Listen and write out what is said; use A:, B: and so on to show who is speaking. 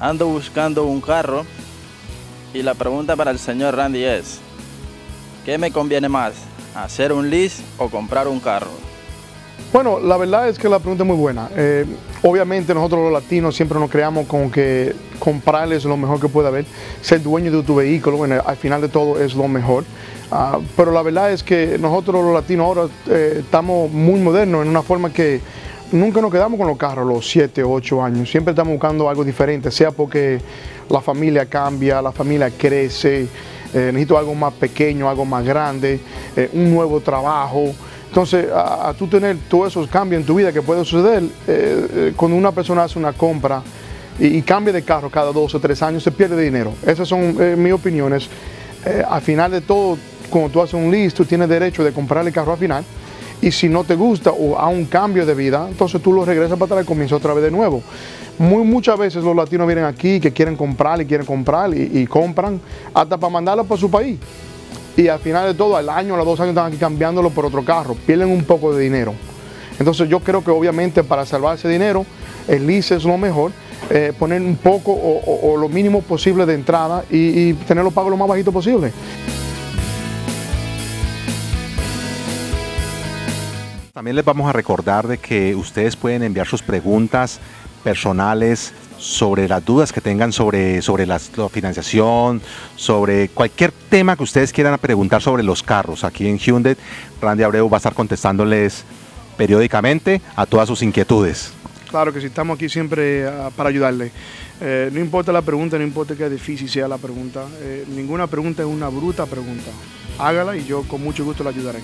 A: Ando buscando un carro y la pregunta para el señor Randy es, ¿qué me conviene más? ¿Hacer un lease o comprar un carro?
B: Bueno, la verdad es que la pregunta es muy buena. Eh, obviamente nosotros los latinos siempre nos creamos con que comprar es lo mejor que puede haber. Ser dueño de tu vehículo, bueno, al final de todo es lo mejor. Ah, pero la verdad es que nosotros los latinos ahora eh, estamos muy modernos en una forma que nunca nos quedamos con los carros los 7, 8 años. Siempre estamos buscando algo diferente, sea porque la familia cambia, la familia crece, eh, necesito algo más pequeño, algo más grande, eh, un nuevo trabajo. Entonces, a, tú tener todos esos cambios en tu vida que puede suceder, eh, cuando una persona hace una compra y, cambia de carro cada dos o tres años, se pierde dinero. Esas son mis opiniones. al final de todo, cuando tú haces un list, tú tienes derecho de comprar el carro al final y si no te gusta o a un cambio de vida, entonces tú lo regresas para atrás y comienzas otra vez de nuevo. Muy, muchas veces los latinos vienen aquí que quieren comprar y quieren comprar y, compran hasta para mandarlo para su país. Y al final de todo, al año, a los dos años están aquí cambiándolo por otro carro, pierden un poco de dinero. Entonces yo creo que obviamente para salvar ese dinero, el lease es lo mejor, eh, poner un poco o, lo mínimo posible de entrada y, y tener los pagos lo más bajito posible.
C: También les vamos a recordar de que ustedes pueden enviar sus preguntas personales sobre las dudas que tengan sobre, sobre la, financiación, sobre cualquier tema que ustedes quieran preguntar sobre los carros. Aquí en Hyundai, Randy Abreu va a estar contestándoles periódicamente a todas sus inquietudes.
B: Claro que sí, estamos aquí siempre ah, para ayudarle. Eh, no importa la pregunta, no importa qué difícil sea la pregunta. Eh, ninguna pregunta es una bruta pregunta. Hágala y yo con mucho gusto la ayudaré.